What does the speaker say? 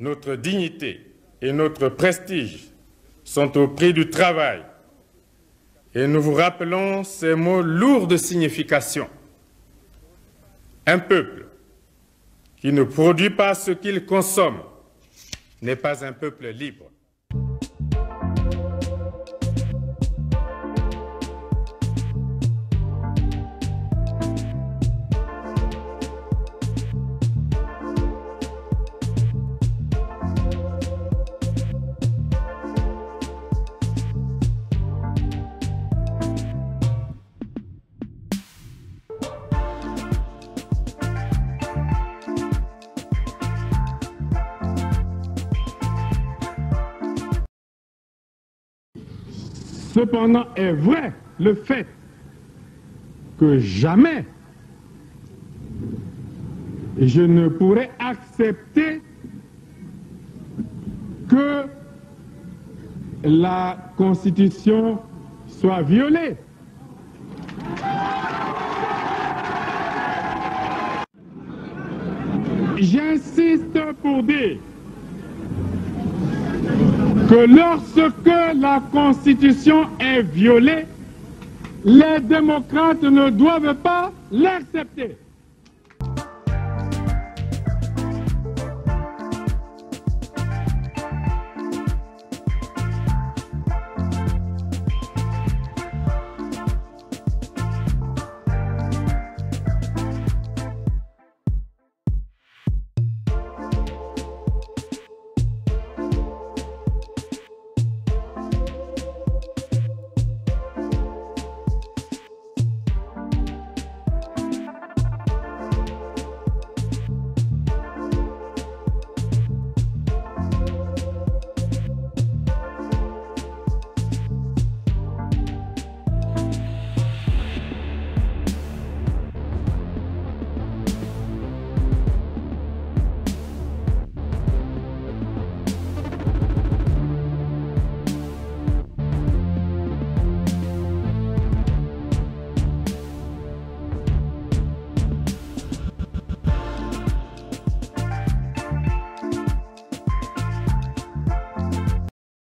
Notre dignité et notre prestige sont au prix du travail. Et nous vous rappelons ces mots lourds de signification. Un peuple qui ne produit pas ce qu'il consomme n'est pas un peuple libre. Cependant est vrai le fait que jamais je ne pourrais accepter que la Constitution soit violée. J'insiste pour dire que lorsque la Constitution est violée, les démocrates ne doivent pas l'accepter.